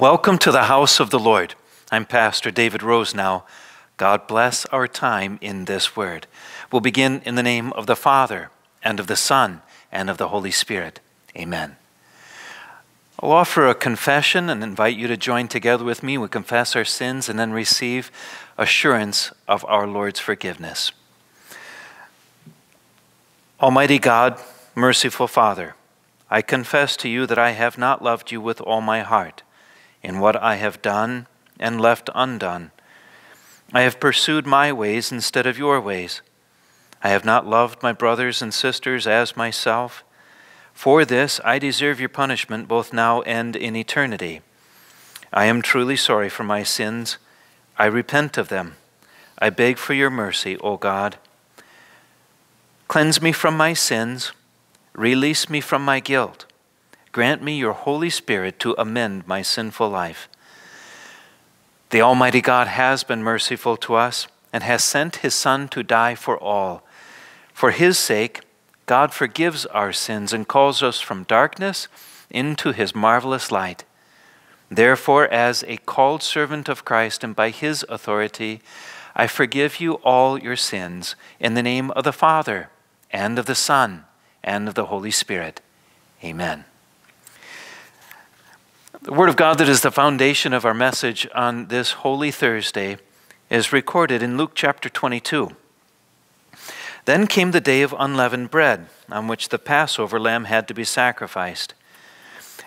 Welcome to the house of the Lord. I'm Pastor David Rosenau. God bless our time in this word. We'll begin in the name of the Father, and of the Son, and of the Holy Spirit. Amen. I'll offer a confession and invite you to join together with me. We confess our sins and then receive assurance of our Lord's forgiveness. Almighty God, merciful Father, I confess to you that I have not loved you with all my heart in what I have done and left undone. I have pursued my ways instead of your ways. I have not loved my brothers and sisters as myself. For this I deserve your punishment both now and in eternity. I am truly sorry for my sins. I repent of them. I beg for your mercy, O God. Cleanse me from my sins. Release me from my guilt grant me your Holy Spirit to amend my sinful life. The Almighty God has been merciful to us and has sent His Son to die for all. For His sake, God forgives our sins and calls us from darkness into His marvelous light. Therefore, as a called servant of Christ and by His authority, I forgive you all your sins in the name of the Father, and of the Son, and of the Holy Spirit. Amen. The Word of God that is the foundation of our message on this Holy Thursday is recorded in Luke chapter 22. Then came the day of unleavened bread, on which the Passover lamb had to be sacrificed.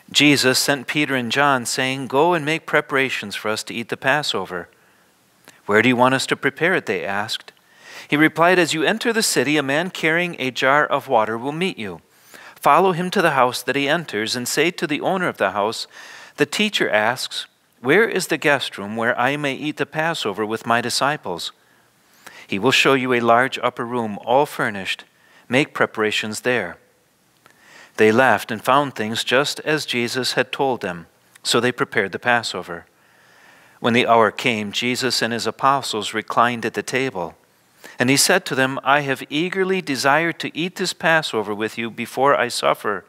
Jesus sent Peter and John, saying, Go and make preparations for us to eat the Passover. Where do you want us to prepare it? They asked. He replied, As you enter the city, a man carrying a jar of water will meet you. Follow him to the house that he enters, and say to the owner of the house, the teacher asks, Where is the guest room where I may eat the Passover with my disciples? He will show you a large upper room, all furnished. Make preparations there. They left and found things just as Jesus had told them, so they prepared the Passover. When the hour came, Jesus and his apostles reclined at the table. And he said to them, I have eagerly desired to eat this Passover with you before I suffer.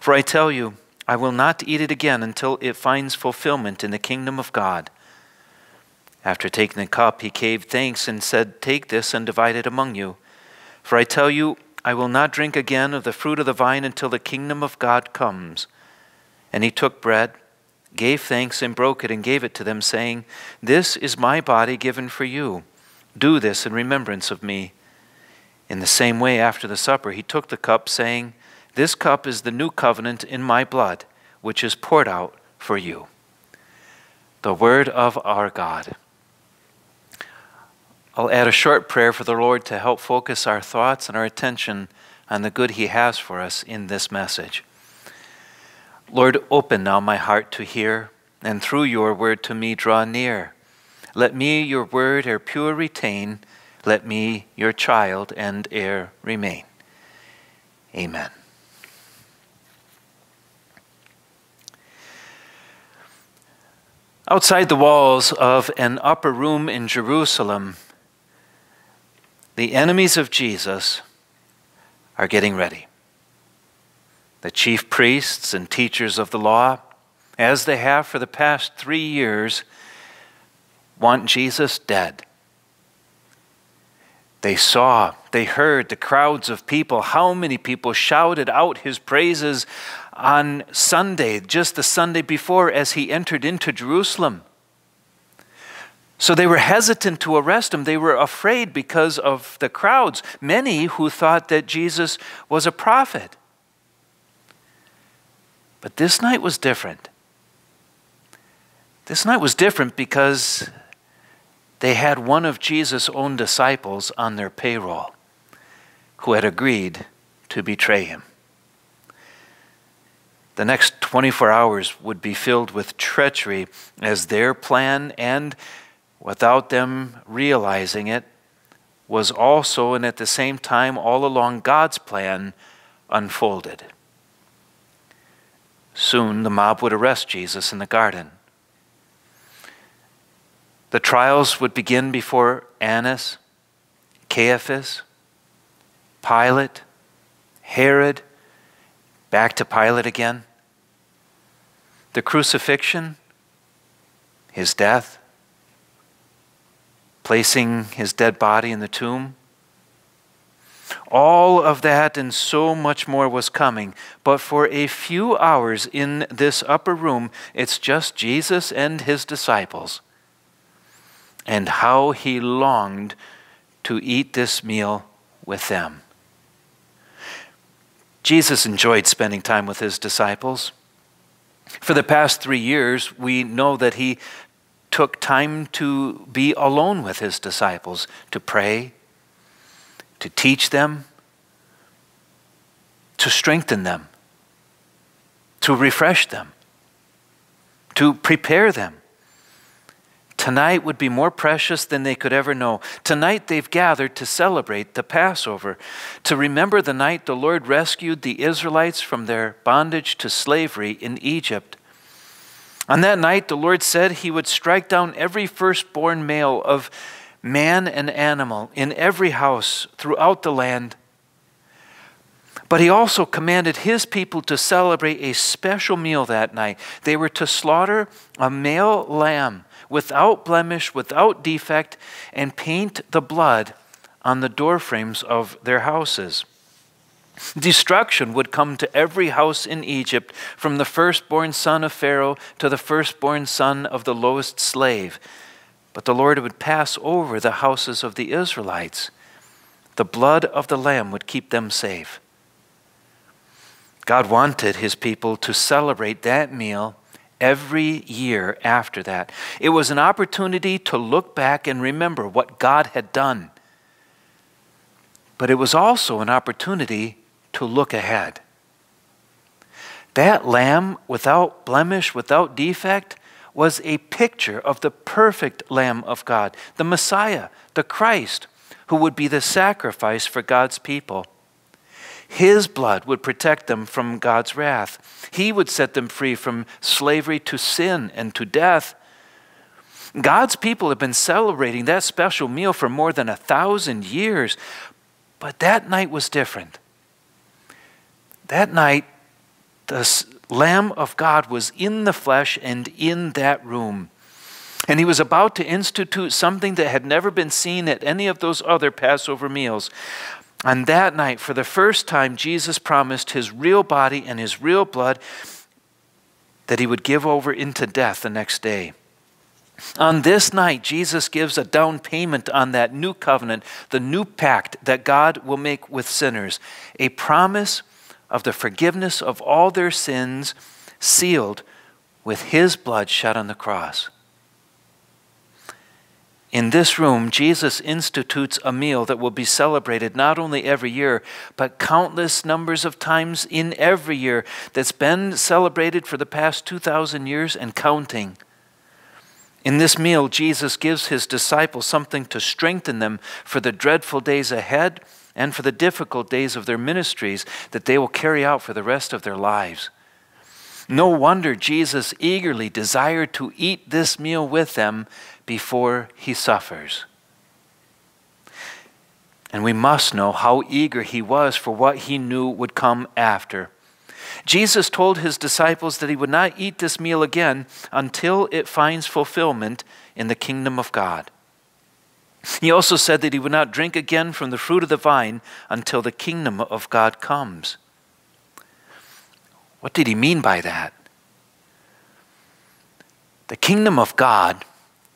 For I tell you, I will not eat it again until it finds fulfillment in the kingdom of God. After taking the cup, he gave thanks and said, Take this and divide it among you. For I tell you, I will not drink again of the fruit of the vine until the kingdom of God comes. And he took bread, gave thanks, and broke it, and gave it to them, saying, This is my body given for you. Do this in remembrance of me. In the same way, after the supper, he took the cup, saying, this cup is the new covenant in my blood, which is poured out for you. The word of our God. I'll add a short prayer for the Lord to help focus our thoughts and our attention on the good He has for us in this message. Lord, open now my heart to hear, and through your word to me draw near. Let me your word ere pure retain, let me your child and heir remain. Amen. Outside the walls of an upper room in Jerusalem, the enemies of Jesus are getting ready. The chief priests and teachers of the law, as they have for the past three years, want Jesus dead. They saw, they heard the crowds of people. How many people shouted out his praises on Sunday, just the Sunday before, as he entered into Jerusalem. So they were hesitant to arrest him. They were afraid because of the crowds, many who thought that Jesus was a prophet. But this night was different. This night was different because they had one of Jesus' own disciples on their payroll who had agreed to betray him. The next 24 hours would be filled with treachery as their plan, and without them realizing it, was also and at the same time all along God's plan unfolded. Soon the mob would arrest Jesus in the garden. The trials would begin before Annas, Caiaphas, Pilate, Herod, back to Pilate again. The crucifixion his death, placing his dead body in the tomb. All of that and so much more was coming. But for a few hours in this upper room, it's just Jesus and his disciples. And how he longed to eat this meal with them. Jesus enjoyed spending time with his disciples. For the past three years, we know that he took time to be alone with his disciples, to pray, to teach them, to strengthen them, to refresh them, to prepare them. Tonight would be more precious than they could ever know. Tonight they've gathered to celebrate the Passover, to remember the night the Lord rescued the Israelites from their bondage to slavery in Egypt. On that night, the Lord said he would strike down every firstborn male of man and animal in every house throughout the land. But he also commanded his people to celebrate a special meal that night. They were to slaughter a male lamb without blemish, without defect, and paint the blood on the doorframes of their houses. Destruction would come to every house in Egypt, from the firstborn son of Pharaoh to the firstborn son of the lowest slave. But the Lord would pass over the houses of the Israelites. The blood of the Lamb would keep them safe. God wanted his people to celebrate that meal every year after that. It was an opportunity to look back and remember what God had done. But it was also an opportunity to look ahead. That lamb without blemish, without defect, was a picture of the perfect Lamb of God, the Messiah, the Christ, who would be the sacrifice for God's people. His blood would protect them from God's wrath. He would set them free from slavery to sin and to death. God's people have been celebrating that special meal for more than a thousand years, but that night was different. That night, the Lamb of God was in the flesh and in that room. And he was about to institute something that had never been seen at any of those other Passover meals. On that night, for the first time, Jesus promised his real body and his real blood that he would give over into death the next day. On this night, Jesus gives a down payment on that new covenant, the new pact that God will make with sinners, a promise of the forgiveness of all their sins, sealed with his blood shed on the cross. In this room, Jesus institutes a meal that will be celebrated not only every year, but countless numbers of times in every year that's been celebrated for the past 2,000 years and counting. In this meal, Jesus gives his disciples something to strengthen them for the dreadful days ahead and for the difficult days of their ministries that they will carry out for the rest of their lives. No wonder Jesus eagerly desired to eat this meal with them before he suffers. And we must know how eager he was for what he knew would come after. Jesus told his disciples that he would not eat this meal again until it finds fulfillment in the kingdom of God. He also said that he would not drink again from the fruit of the vine until the kingdom of God comes. What did he mean by that? The kingdom of God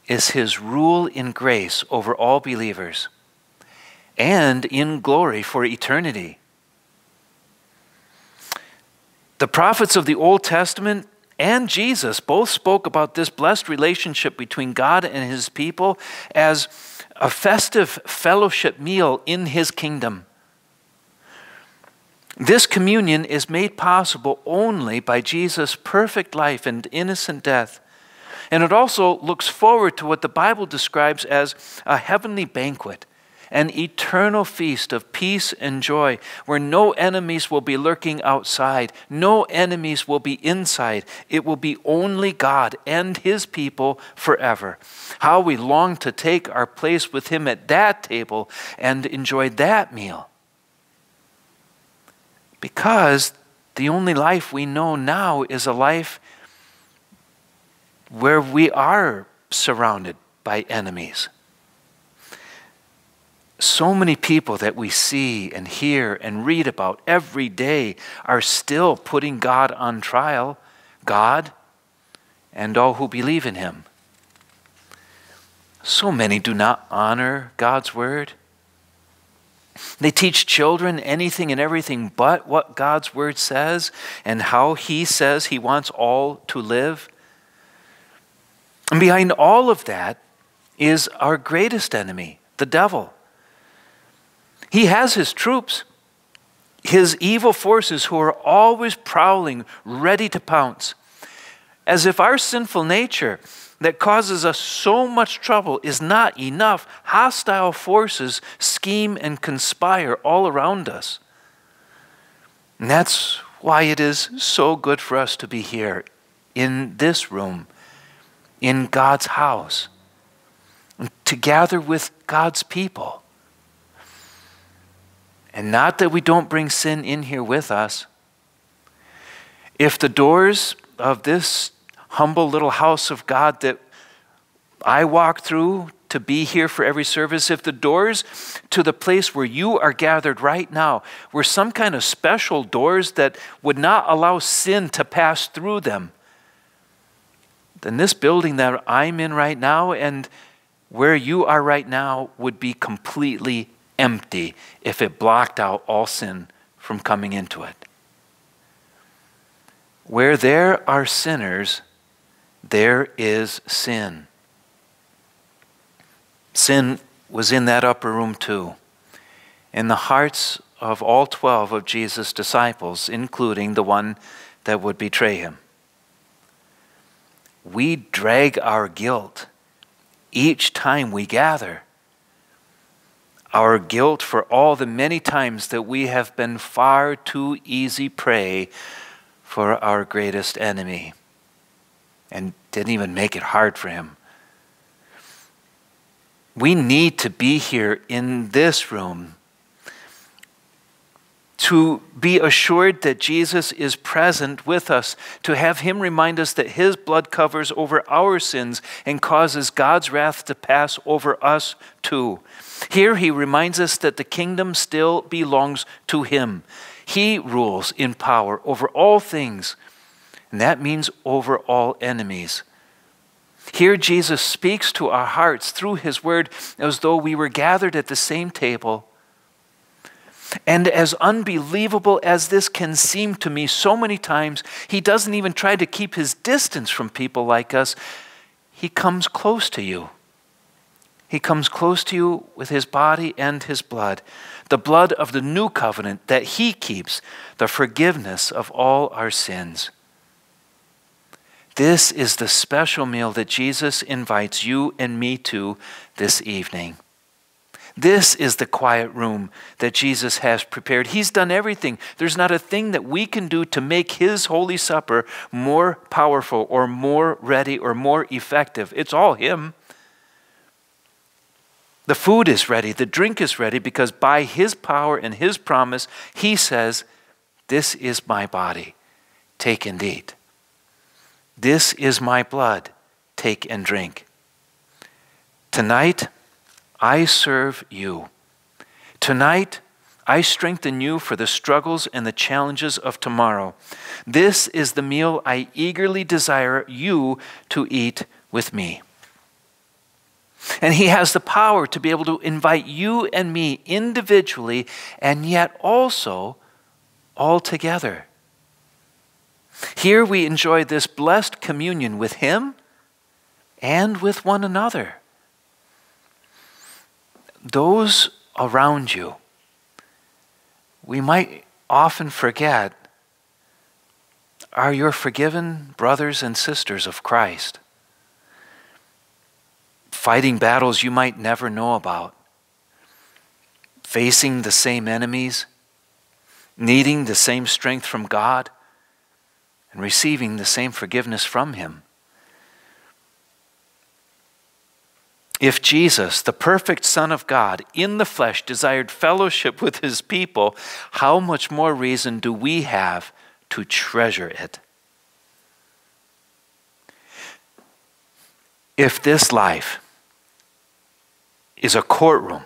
is his rule in grace over all believers and in glory for eternity. The prophets of the Old Testament and Jesus both spoke about this blessed relationship between God and his people as a festive fellowship meal in his kingdom. This communion is made possible only by Jesus' perfect life and innocent death. And it also looks forward to what the Bible describes as a heavenly banquet an eternal feast of peace and joy where no enemies will be lurking outside, no enemies will be inside. It will be only God and His people forever. How we long to take our place with Him at that table and enjoy that meal. Because the only life we know now is a life where we are surrounded by enemies. So many people that we see and hear and read about every day are still putting God on trial, God and all who believe in Him. So many do not honor God's word. They teach children anything and everything but what God's word says and how He says He wants all to live. And behind all of that is our greatest enemy, the devil. He has his troops, his evil forces who are always prowling, ready to pounce. As if our sinful nature that causes us so much trouble is not enough, hostile forces scheme and conspire all around us. And that's why it is so good for us to be here in this room, in God's house, to gather with God's people. And not that we don't bring sin in here with us. If the doors of this humble little house of God that I walk through to be here for every service, if the doors to the place where you are gathered right now were some kind of special doors that would not allow sin to pass through them, then this building that I'm in right now and where you are right now would be completely empty if it blocked out all sin from coming into it. Where there are sinners, there is sin. Sin was in that upper room too. In the hearts of all 12 of Jesus' disciples, including the one that would betray him. We drag our guilt each time we gather. Our guilt for all the many times that we have been far too easy prey for our greatest enemy and didn't even make it hard for him. We need to be here in this room to be assured that Jesus is present with us, to have Him remind us that His blood covers over our sins and causes God's wrath to pass over us too. Here He reminds us that the kingdom still belongs to Him. He rules in power over all things and that means over all enemies. Here, Jesus speaks to our hearts through his word as though we were gathered at the same table. And as unbelievable as this can seem to me so many times, he doesn't even try to keep his distance from people like us. He comes close to you. He comes close to you with his body and his blood, the blood of the new covenant that he keeps, the forgiveness of all our sins. This is the special meal that Jesus invites you and me to this evening. This is the quiet room that Jesus has prepared. He's done everything. There's not a thing that we can do to make His Holy Supper more powerful or more ready or more effective. It's all Him. The food is ready, the drink is ready, because by His power and His promise, He says, This is my body. Take and eat. This is my blood. Take and drink. Tonight, I serve you. Tonight, I strengthen you for the struggles and the challenges of tomorrow. This is the meal I eagerly desire you to eat with me. And He has the power to be able to invite you and me individually and yet also all together. Here we enjoy this blessed communion with Him and with one another. Those around you, we might often forget, are your forgiven brothers and sisters of Christ. Fighting battles you might never know about, facing the same enemies, needing the same strength from God and receiving the same forgiveness from Him. If Jesus, the perfect Son of God, in the flesh desired fellowship with His people, how much more reason do we have to treasure it? If this life is a courtroom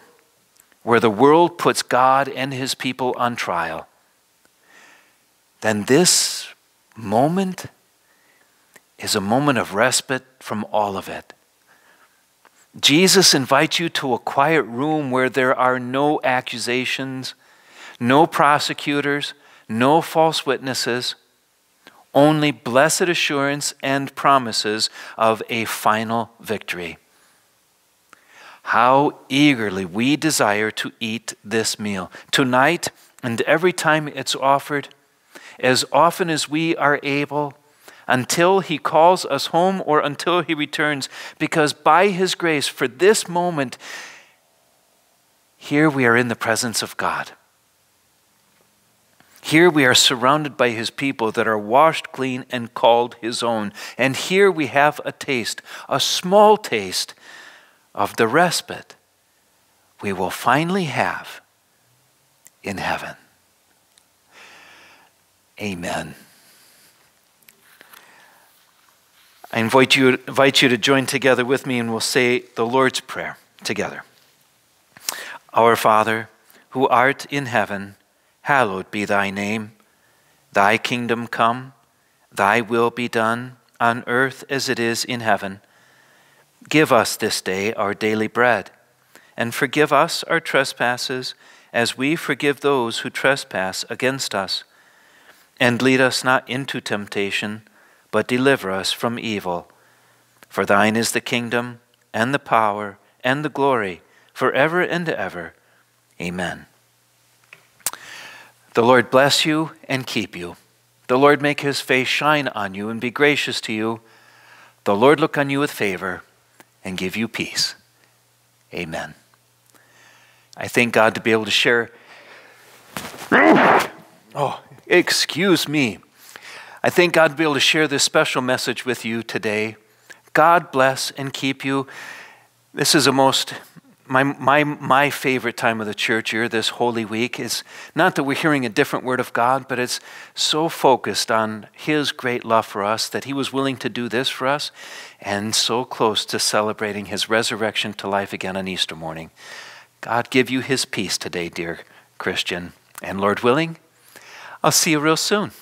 where the world puts God and his people on trial, then this moment is a moment of respite from all of it. Jesus invites you to a quiet room where there are no accusations, no prosecutors, no false witnesses, only blessed assurance and promises of a final victory. How eagerly we desire to eat this meal. Tonight and every time it's offered, as often as we are able, until he calls us home or until he returns, because by his grace, for this moment, here we are in the presence of God. Here we are surrounded by his people that are washed clean and called his own. And here we have a taste, a small taste of the respite we will finally have in heaven. Amen. I invite you, invite you to join together with me and we'll say the Lord's Prayer together. Our Father, who art in heaven, hallowed be thy name. Thy kingdom come, thy will be done, on earth as it is in heaven. Give us this day our daily bread, and forgive us our trespasses as we forgive those who trespass against us. And lead us not into temptation but deliver us from evil. For thine is the kingdom, and the power, and the glory, forever and ever. Amen. The Lord bless you and keep you. The Lord make his face shine on you and be gracious to you. The Lord look on you with favor and give you peace. Amen. I thank God to be able to share. Oh, excuse me. I thank God to be able to share this special message with you today. God bless and keep you. This is a most my, my, my favorite time of the church year, this Holy Week, is not that we're hearing a different word of God, but it's so focused on His great love for us that He was willing to do this for us and so close to celebrating His resurrection to life again on Easter morning. God give you His peace today, dear Christian. And Lord willing, I'll see you real soon.